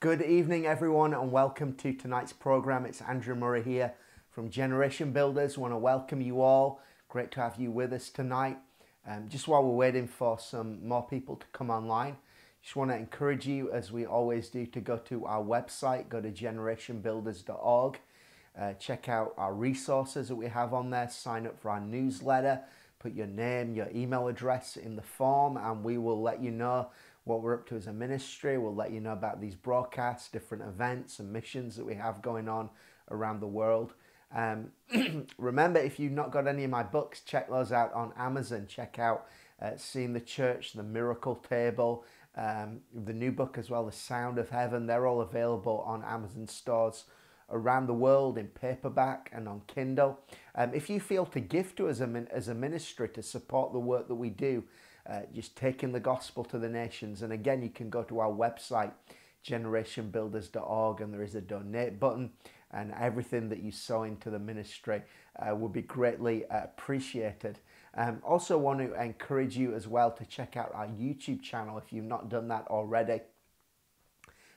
Good evening, everyone, and welcome to tonight's program. It's Andrew Murray here from Generation Builders. want to welcome you all. Great to have you with us tonight. Um, just while we're waiting for some more people to come online, just want to encourage you, as we always do, to go to our website, go to generationbuilders.org, uh, check out our resources that we have on there, sign up for our newsletter, put your name, your email address in the form, and we will let you know what we're up to as a ministry. We'll let you know about these broadcasts, different events and missions that we have going on around the world. Um, remember, if you've not got any of my books, check those out on Amazon. Check out uh, Seeing the Church, The Miracle Table, um, the new book as well, The Sound of Heaven. They're all available on Amazon stores around the world in paperback and on Kindle. Um, if you feel to give to us as a, as a ministry to support the work that we do, uh, just taking the gospel to the nations. And again, you can go to our website, generationbuilders.org, and there is a donate button. And everything that you sow into the ministry uh, will be greatly uh, appreciated. Um, also, want to encourage you as well to check out our YouTube channel if you've not done that already.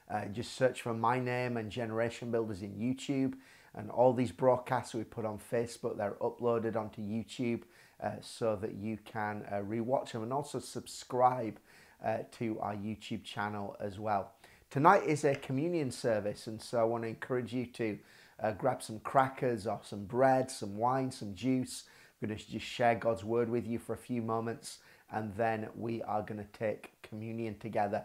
Uh, just search for my name and Generation Builders in YouTube. And all these broadcasts we put on Facebook, they're uploaded onto YouTube uh, so that you can uh, rewatch them and also subscribe uh, to our YouTube channel as well. Tonight is a communion service, and so I want to encourage you to uh, grab some crackers or some bread, some wine, some juice. I'm going to just share God's word with you for a few moments, and then we are going to take communion together.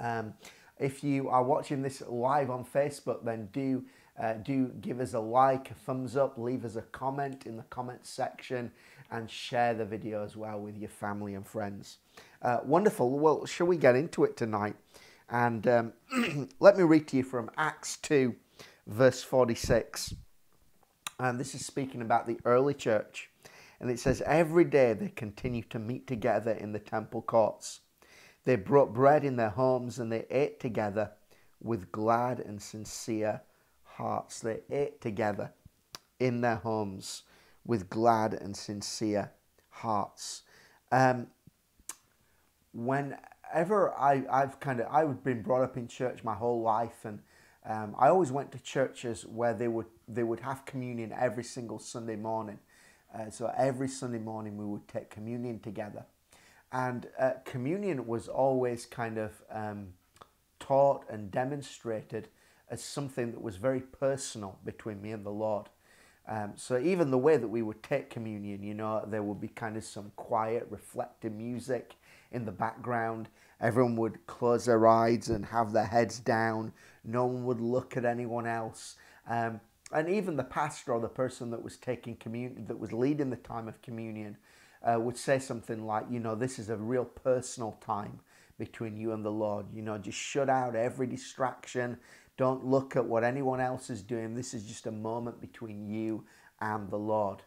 Um, if you are watching this live on Facebook, then do uh, do give us a like, a thumbs up, leave us a comment in the comments section, and share the video as well with your family and friends. Uh, wonderful. Well, shall we get into it tonight? And um, let me read to you from Acts 2, verse 46. And this is speaking about the early church. And it says, Every day they continued to meet together in the temple courts. They brought bread in their homes and they ate together with glad and sincere hearts. They ate together in their homes with glad and sincere hearts. Um, whenever I, I've kind of I've been brought up in church my whole life, and um, I always went to churches where they would they would have communion every single Sunday morning. Uh, so every Sunday morning we would take communion together, and uh, communion was always kind of um, taught and demonstrated as something that was very personal between me and the Lord. Um, so even the way that we would take communion, you know, there would be kind of some quiet, reflective music in the background. Everyone would close their eyes and have their heads down. No one would look at anyone else. Um, and even the pastor or the person that was taking communion, that was leading the time of communion, uh, would say something like, you know, this is a real personal time between you and the Lord. You know, just shut out every distraction. Don't look at what anyone else is doing. This is just a moment between you and the Lord.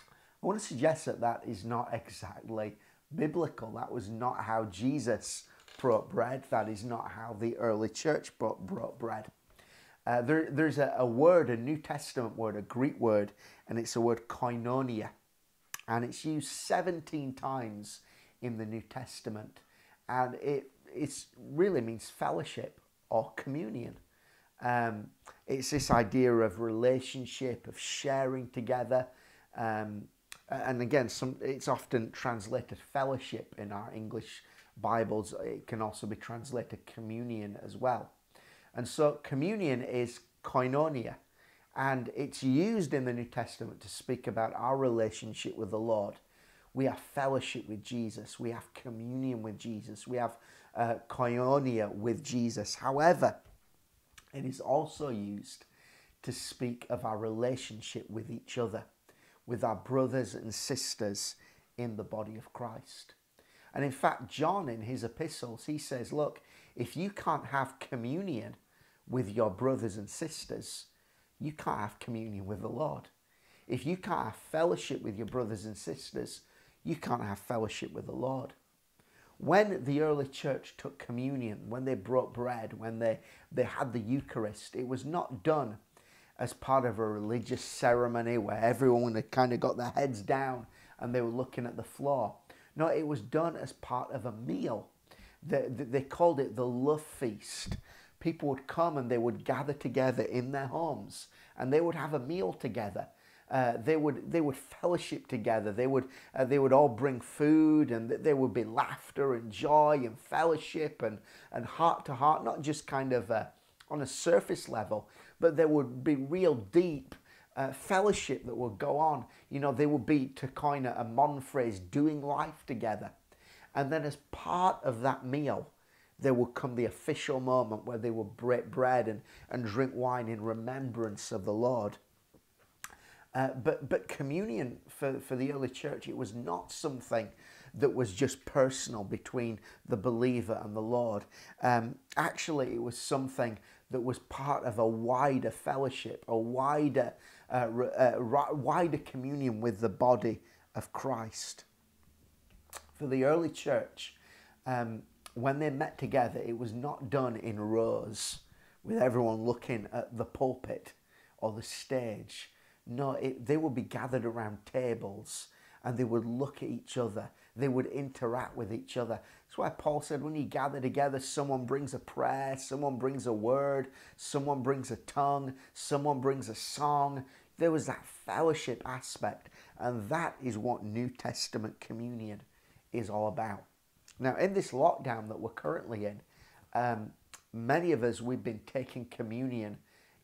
I want to suggest that that is not exactly biblical. That was not how Jesus brought bread. That is not how the early church brought, brought bread. Uh, there, there's a, a, word, a New Testament word, a Greek word, and it's a word koinonia. And it's used 17 times in the New Testament. And it it's really means fellowship or communion. Um, it's this idea of relationship, of sharing together. Um, and again, some, it's often translated fellowship in our English Bibles. It can also be translated communion as well. And so communion is koinonia, and it's used in the New Testament to speak about our relationship with the Lord. We have fellowship with Jesus, we have communion with Jesus, we have uh, koinonia with Jesus. However, it is also used to speak of our relationship with each other, with our brothers and sisters in the body of Christ. And in fact, John in his epistles, he says, Look, if you can't have communion with your brothers and sisters, you can't have communion with the Lord. If you can't have fellowship with your brothers and sisters, you can't have fellowship with the Lord. When the early church took communion, when they broke bread, when they, they had the Eucharist, it was not done as part of a religious ceremony where everyone had kind of got their heads down and they were looking at the floor. No, it was done as part of a meal. They, they called it the love feast. People would come and they would gather together in their homes and they would have a meal together. Uh, they would they would fellowship together. They would uh, they would all bring food, and there would be laughter and joy and fellowship and and heart to heart, not just kind of uh, on a surface level, but there would be real deep uh, fellowship that would go on. You know, they would be to coin a, modern phrase, doing life together, and then as part of that meal, there would come the official moment where they would break bread and, and drink wine in remembrance of the Lord. Uh, but, but communion for, for the early church, it was not something that was just personal between the believer and the Lord. Um, actually, it was something that was part of a wider fellowship, a wider, uh, uh, wider communion with the body of Christ. For the early church, um, when they met together, it was not done in rows with everyone looking at the pulpit or the stage. No, it, they would be gathered around tables and they would look at each other. They would interact with each other. That's why Paul said when you gather together, someone brings a prayer, someone brings a word, someone brings a tongue, someone brings a song. There was that fellowship aspect, and that is what New Testament communion is all about. Now, in this lockdown that we're currently in, um, many of us, we've been taking communion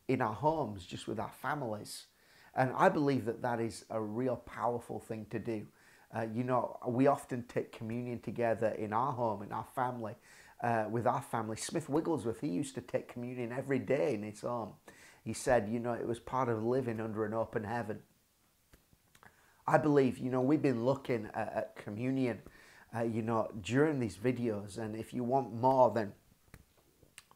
in our homes, just with our families. And I believe that that is a real powerful thing to do. Uh, you know, we often take communion together in our home, in our family, uh, with our family. Smith Wigglesworth, he used to take communion every day in his home. He said, you know, it was part of living under an open heaven. I believe, you know, we've been looking at, at communion, uh, you know, during these videos. And if you want more, then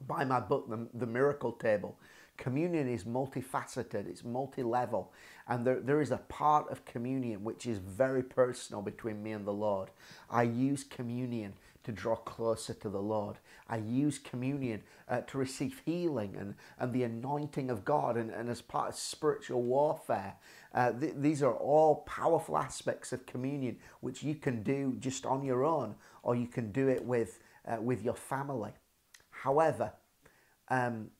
buy my book, The, the Miracle Table. Communion is multifaceted, it's multi level, and there, there is a part of communion which is very personal between me and the Lord. I use communion to draw closer to the Lord. I use communion uh, to receive healing and, and the anointing of God and, and as part of spiritual warfare. Uh, th- these are all powerful aspects of communion which you can do just on your own or you can do it with, uh, with your family. However, um,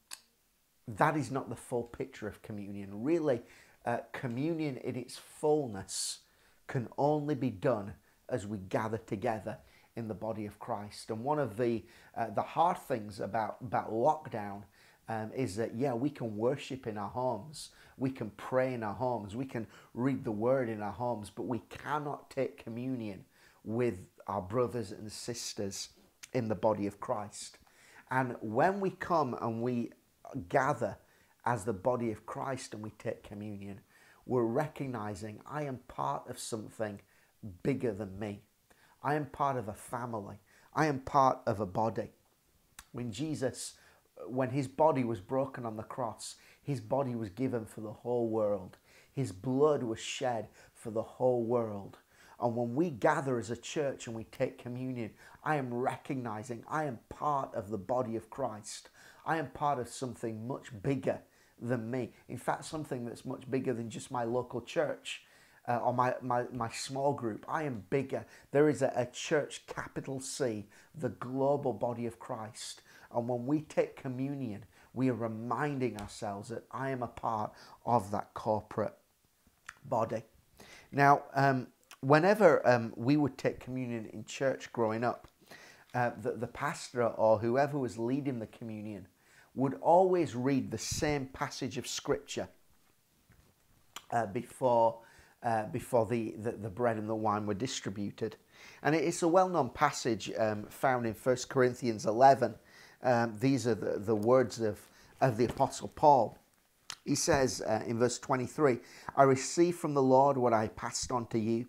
that is not the full picture of communion. Really, uh, communion in its fullness can only be done as we gather together in the body of Christ. And one of the uh, the hard things about about lockdown um, is that yeah, we can worship in our homes, we can pray in our homes, we can read the Word in our homes, but we cannot take communion with our brothers and sisters in the body of Christ. And when we come and we gather as the body of Christ and we take communion, we're recognizing I am part of something bigger than me. I am part of a family. I am part of a body. When Jesus, when his body was broken on the cross, his body was given for the whole world. His blood was shed for the whole world. And when we gather as a church and we take communion, I am recognizing I am part of the body of Christ. I am part of something much bigger than me. In fact, something that's much bigger than just my local church uh, or my, my, my small group. I am bigger. There is a, a church, capital C, the global body of Christ. And when we take communion, we are reminding ourselves that I am a part of that corporate body. Now, um, whenever um, we would take communion in church growing up, uh, the, the pastor or whoever was leading the communion would always read the same passage of scripture uh, before, uh, before the, the, the, bread and the wine were distributed. And it's a well known passage um, found in 1 Corinthians 11. Um, these are the, the words of, of the Apostle Paul. He says uh, in verse 23 I received from the Lord what I passed on to you.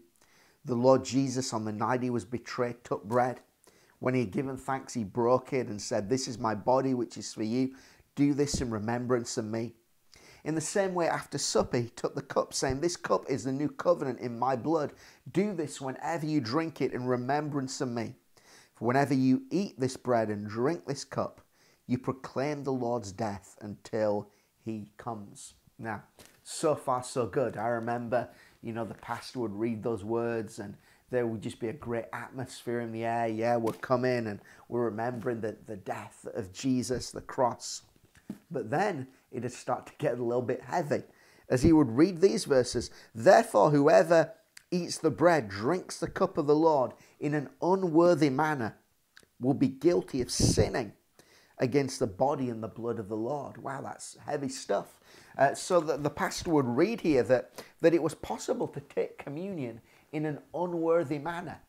The Lord Jesus, on the night he was betrayed, took bread. When he had given thanks, he broke it and said, This is my body, which is for you. Do this in remembrance of me. In the same way, after supper, he took the cup, saying, This cup is the new covenant in my blood. Do this whenever you drink it in remembrance of me. For whenever you eat this bread and drink this cup, you proclaim the Lord's death until he comes. Now, so far, so good. I remember, you know, the pastor would read those words and there would just be a great atmosphere in the air. Yeah, we're coming and we're remembering the, the death of Jesus, the cross. But then it'd start to get a little bit heavy as he would read these verses. Therefore, whoever eats the bread, drinks the cup of the Lord in an unworthy manner, will be guilty of sinning against the body and the blood of the Lord. Wow, that's heavy stuff. Uh, so that the pastor would read here that, that it was possible to take communion in an unworthy manner.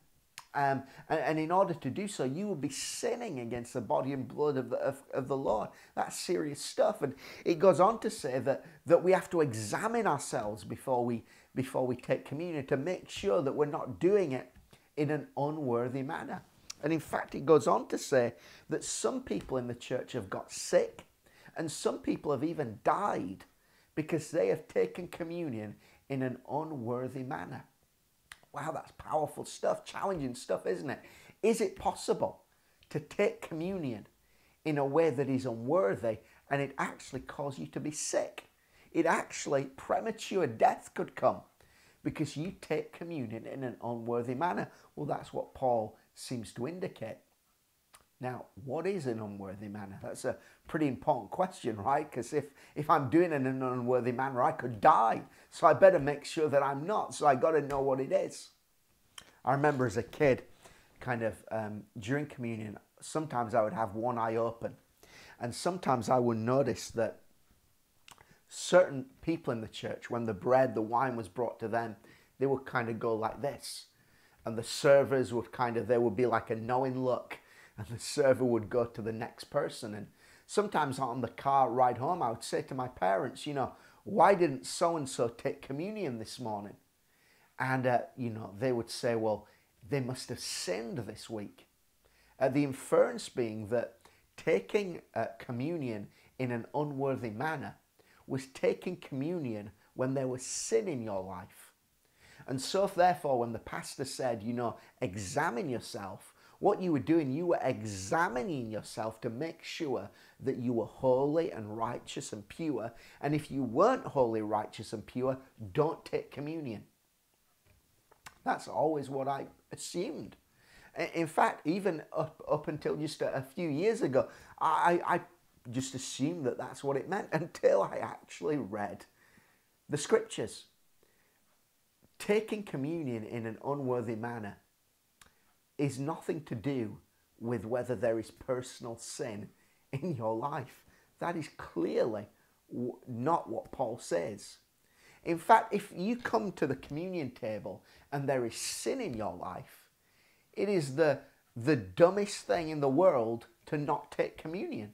Um, and, and, in order to do so, you would be sinning against the body and blood of the, of, of the Lord. That's serious stuff. And it goes on to say that, that we have to examine ourselves before we, before we take communion to make sure that we're not doing it in an unworthy manner. And in fact, it goes on to say that some people in the church have got sick and some people have even died because they have taken communion in an unworthy manner. Wow, that's powerful stuff, challenging stuff, isn't it? Is it possible to take communion in a way that is unworthy and it actually cause you to be sick? It actually, premature death could come because you take communion in an unworthy manner. Well, that's what Paul seems to indicate. Now, what is an unworthy manner? That's a pretty important question, right? Because if, if I'm doing it in an unworthy manner, I could die. So I better make sure that I'm not. So I got to know what it is. I remember as a kid, kind of um, during communion, sometimes I would have one eye open. And sometimes I would notice that certain people in the church, when the bread, the wine was brought to them, they would kind of go like this and the servers would kind of there would be like a knowing look and the server would go to the next person. And sometimes on the car ride home i would say to my parents you know why didn't so and so take communion this morning? And uh, you know they would say well they must have sinned this week. Uh, the inference being that taking uh, communion in an unworthy manner was taking communion when there was sin in your life. And so, therefore, when the pastor said, you know, examine yourself, what you were doing, you were examining yourself to make sure that you were holy and righteous and pure. And if you weren't holy, righteous, and pure, don't take communion. That's always what I assumed. In fact, even up, up until just a, a few years ago, I, I just assumed that that's what it meant until I actually read the scriptures taking communion in an unworthy manner is nothing to do with whether there is personal sin in your life. That is clearly not what Paul says. In fact, if you come to the communion table and there is sin in your life, it is the, the dumbest thing in the world to not take communion.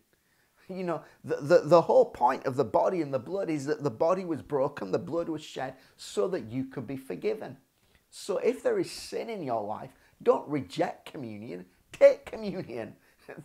You know, the, the, the whole point of the body and the blood is that the body was broken, the blood was shed so that you could be forgiven. So if there is sin in your life, don't reject communion, take communion.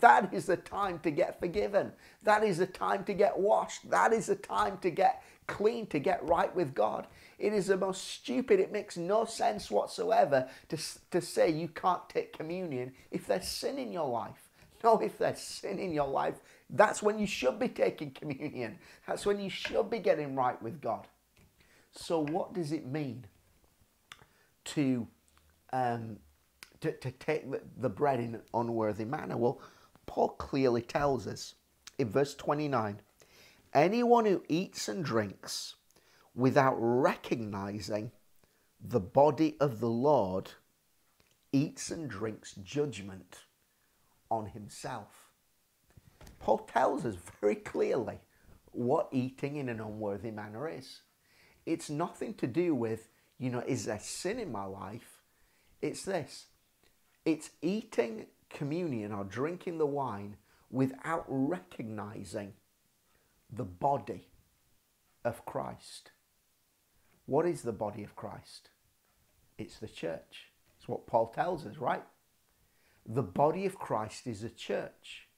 That is the time to get forgiven. That is the time to get washed. That is the time to get clean, to get right with God. It is the most stupid, it makes no sense whatsoever to, to say you can't take communion if there's sin in your life. No, if there's sin in your life, that's when you should be taking communion. That's when you should be getting right with God. So, what does it mean to, um, to, to take the, bread in an unworthy manner? Well, Paul clearly tells us in verse 29 anyone who eats and drinks without recognizing the body of the Lord eats and drinks judgment on himself. Paul tells us very clearly what eating in an unworthy manner is. It's nothing to do with, you know, is there sin in my life? It's this it's eating communion or drinking the wine without recognizing the body of Christ. What is the body of Christ? It's the church. It's what Paul tells us, right? The body of Christ is a church.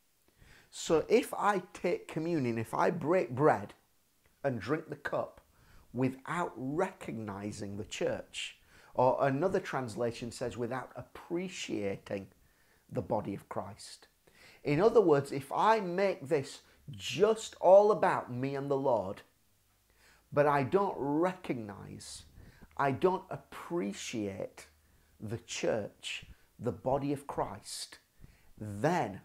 So if I take communion, if I break bread and drink the cup without recognizing the church, or another translation says without appreciating the body of Christ. In other words, if I make this just all about me and the Lord, but I don't recognize, I don't appreciate the church, the body of Christ, then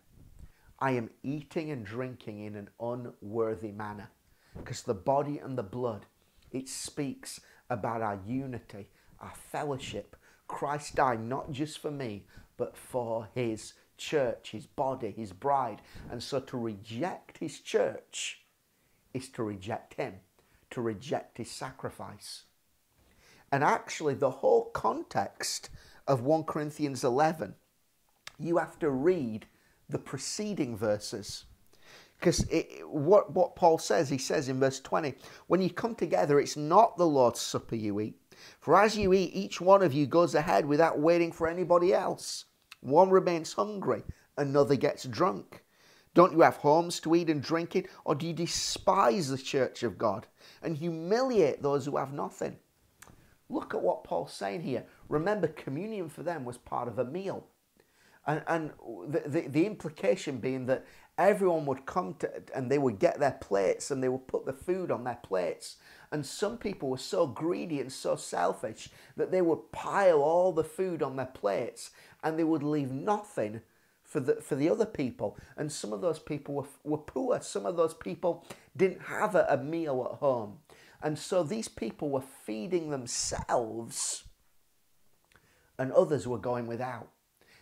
I am eating and drinking in an unworthy manner. Because the body and the blood, it speaks about our unity, our fellowship. Christ died not just for me, but for his church, his body, his bride. And so to reject his church is to reject him, to reject his sacrifice. And actually, the whole context of 1 Corinthians 11, you have to read the preceding verses. Because what, what Paul says, he says in verse 20, when you come together, it's not the Lord's Supper you eat. For as you eat, each one of you goes ahead without waiting for anybody else. One remains hungry, another gets drunk. Don't you have homes to eat and drink in, or do you despise the church of God and humiliate those who have nothing? Look at what Paul's saying here. Remember, communion for them was part of a meal. And, and the, the, the implication being that everyone would come to and they would get their plates and they would put the food on their plates. And some people were so greedy and so selfish that they would pile all the food on their plates and they would leave nothing for the, for the other people. And some of those people were, were poor. Some of those people didn't have a, a meal at home. And so these people were feeding themselves and others were going without.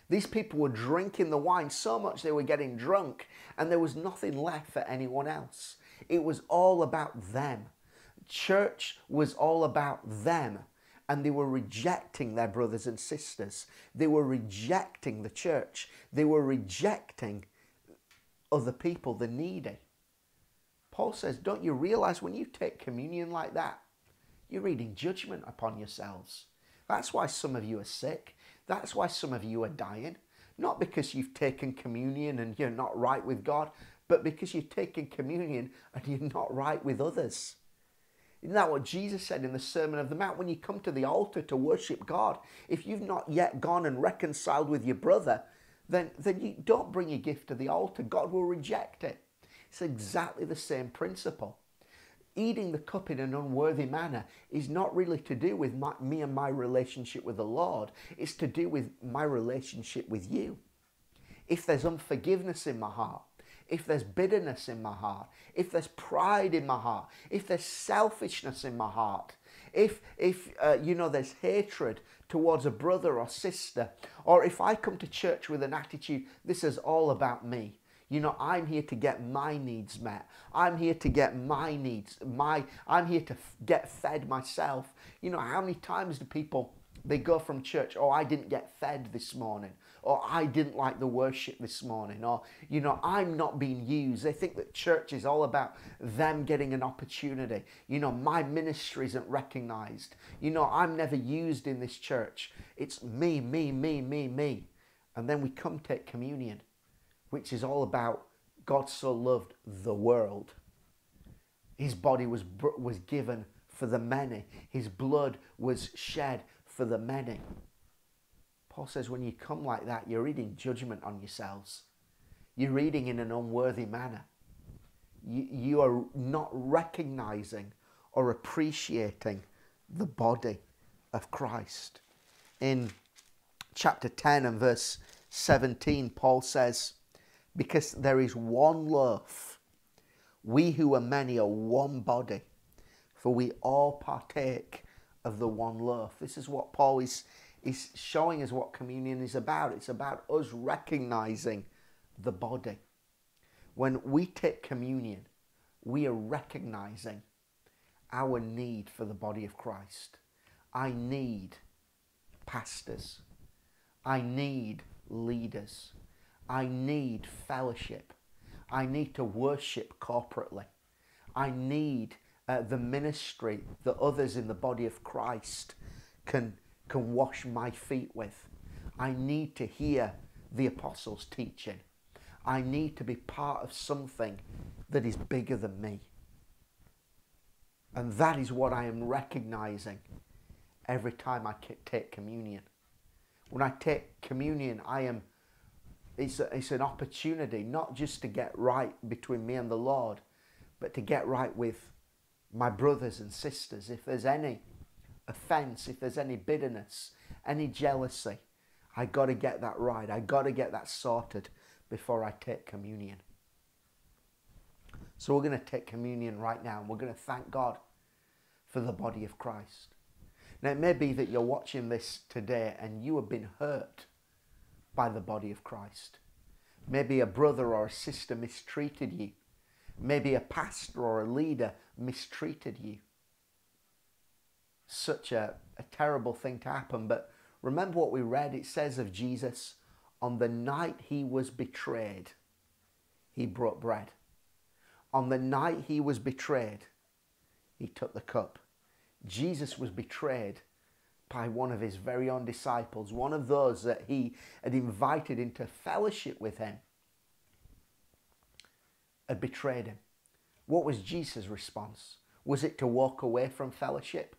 These people were drinking the wine so much they were getting drunk, and there was nothing left for anyone else. It was all about them. Church was all about them, and they were rejecting their brothers and sisters. They were rejecting the church. They were rejecting other people, the needy. Paul says, Don't you realize when you take communion like that, you're reading judgment upon yourselves? That's why some of you are sick. That's why some of you are dying. Not because you've taken communion and you're not right with God, but because you've taken communion and you're not right with others. Isn't that what Jesus said in the Sermon of the Mount? When you come to the altar to worship God, if you've not yet gone and reconciled with your brother, then, then you don't bring your gift to the altar. God will reject it. It's exactly the same principle eating the cup in an unworthy manner is not really to do with my, me and my relationship with the Lord. It's to do with my relationship with you. If there's unforgiveness in my heart, if there's bitterness in my heart, if there's pride in my heart, if there's selfishness in my heart, if if uh, you know there's hatred towards a brother or sister, or if I come to church with an attitude, this is all about me, you know, I'm here to get my needs met. I'm here to get my needs, my I'm here to get fed myself. You know, how many times do people they go from church, oh, I didn't get fed this morning, or I didn't like the worship this morning, or, you know, I'm not being used. They think that church is all about them getting an opportunity. You know, my ministry isn't recognized. You know, I'm never used in this church. It's me, me, me, me, me. And then we come take communion which is all about God so loved the world. His body was, was given for the many, His blood was shed for the many. Paul says, when you come like that, you're reading judgment on yourselves. You're reading in an unworthy manner. You, you are not recognizing or appreciating the body of Christ. In chapter 10 and verse 17, Paul says, because there is one loaf. We who are many are one body, for we all partake of the one loaf. This is what Paul is, is showing us what communion is about. It's about us recognizing the body. When we take communion, we are recognizing our need for the body of Christ. I need pastors. I need leaders. I need fellowship. I need to worship corporately. I need uh, the ministry that others in the body of Christ can, can wash my feet with. I need to hear the apostles' teaching. I need to be part of something that is bigger than me. And that is what I am recognizing every time I take communion. When I take communion, I am it's, a, it's an opportunity not just to get right between me and the Lord, but to get right with my brothers and sisters. If there's any offense, if there's any bitterness, any jealousy, I got to get that right. I got to get that sorted before I take communion. So we're going to take communion right now and we're going to thank God for the body of Christ. Now, it may be that you're watching this today and you have been hurt by the body of Christ. Maybe a brother or a sister mistreated you. Maybe a pastor or a leader mistreated you. Such a, a terrible thing to happen. But remember what we read? It says of Jesus, on the night he was betrayed, he brought bread. On the night he was betrayed, he took the cup. Jesus was betrayed by one of his very own disciples, one of those that he had invited into fellowship with him, had betrayed him. What was Jesus' response? Was it to walk away from fellowship?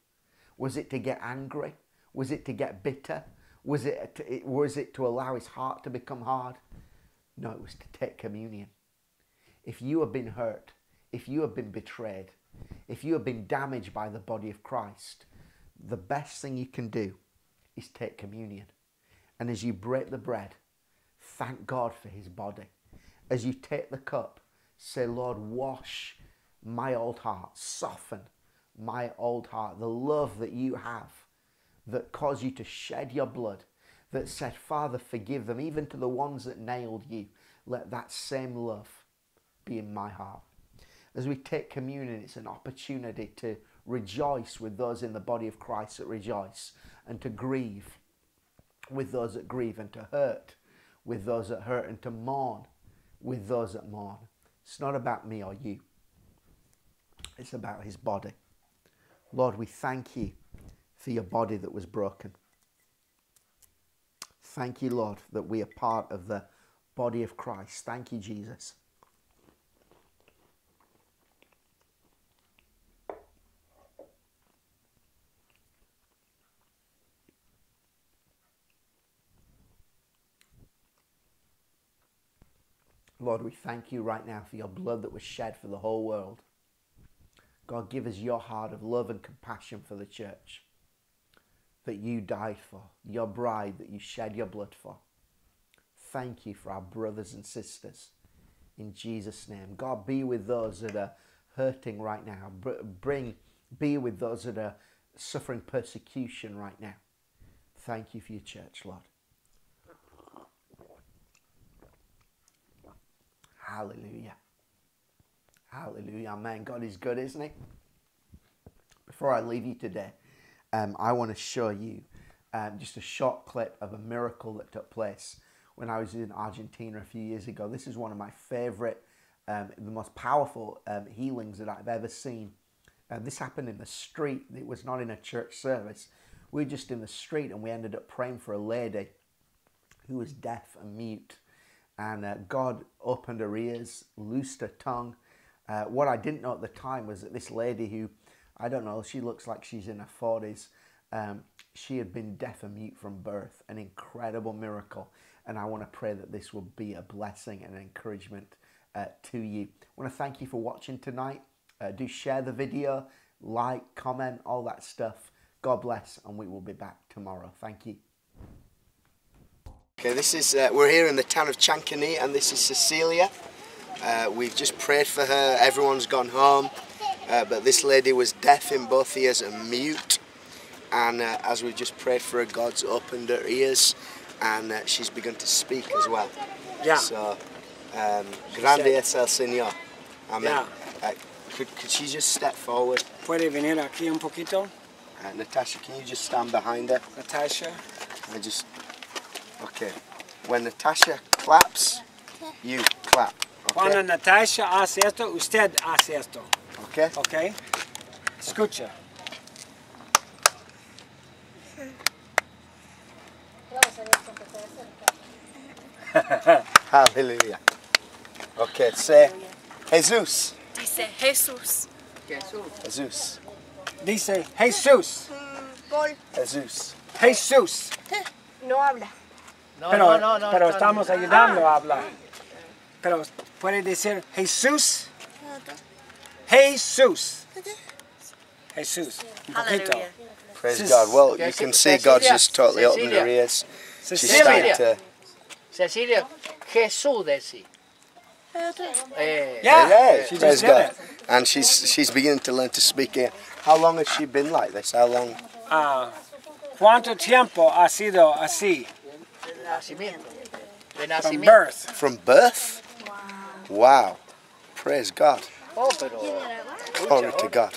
Was it to get angry? Was it to get bitter? Was it to, was it to allow his heart to become hard? No, it was to take communion. If you have been hurt, if you have been betrayed, if you have been damaged by the body of Christ, the best thing you can do is take communion. And as you break the bread, thank God for his body. As you take the cup, say, Lord, wash my old heart, soften my old heart. The love that you have that caused you to shed your blood, that said, Father, forgive them, even to the ones that nailed you. Let that same love be in my heart. As we take communion, it's an opportunity to rejoice with those in the body of Christ that rejoice, and to grieve with those that grieve, and to hurt with those that hurt, and to mourn with those that mourn. It's not about me or you, it's about His body. Lord, we thank you for your body that was broken. Thank you, Lord, that we are part of the body of Christ. Thank you, Jesus. Lord, we thank you right now for your blood that was shed for the whole world. God, give us your heart of love and compassion for the church that you died for, your bride that you shed your blood for. Thank you for our brothers and sisters in Jesus' name. God, be with those that are hurting right now. Bring, be with those that are suffering persecution right now. Thank you for your church, Lord. Hallelujah. Hallelujah. Amen. God is good, isn't he? Before I leave you today, um, I want to show you um, just a short clip of a miracle that took place when I was in Argentina a few years ago. This is one of my favorite, um, the most powerful um, healings that I've ever seen. This happened in the street. It was not in a church service. We were just in the street and we ended up praying for a lady who was deaf and mute and uh, God opened her ears, loosed her tongue. Uh, what I didn't know at the time was that this lady, who I don't know, she looks like she's in her 40s, um, she had been deaf and mute from birth, an incredible miracle. And I want to pray that this will be a blessing and an encouragement uh, to you. I want to thank you for watching tonight. Uh, do share the video, like, comment, all that stuff. God bless, and we will be back tomorrow. Thank you. Okay, this is uh, we're here in the town of Chancani, and this is Cecilia. Uh, we've just prayed for her. Everyone's gone home, uh, but this lady was deaf in both ears and mute. And uh, as we just prayed for her, God's opened her ears, and uh, she's begun to speak as well. Yeah. So, um, grande es el Señor. Amen. Yeah. Uh, could, could she just step forward? Puede venir aquí un poquito, Natasha, can you just stand behind her? Natasha. I just Okay. When Natasha claps, you clap. Cuando Okay. Natasha hace esto, usted hace esto. Okay. ¿Ok? Escucha. Hallelujah. Okay. Say Jesus. Dice Jesús. Jesus. Dice Jesús. Paul Jesus. Jesús. no habla. Pero, no, no, pero estamos ayudando a hablar. Pero puede decir Jesús. Jesús. Jesús. Un poquito. Aleluya. Praise Sis- God. Well, you Cecilia- can see God's just totally opened her Cecilia. ears. She's Cecilia. starting to. Cecilia, Jesús decí. Eh, Yeah, Yeah, she praise just did God. it. And she's she's beginning to learn to speak it. How long has she been like this? How long? Ah, ¿Cuánto tiempo ha sido así? De nacimiento. From birth. From birth? Wow. Praise God. Oh, pero. Glory to ¿eh? God.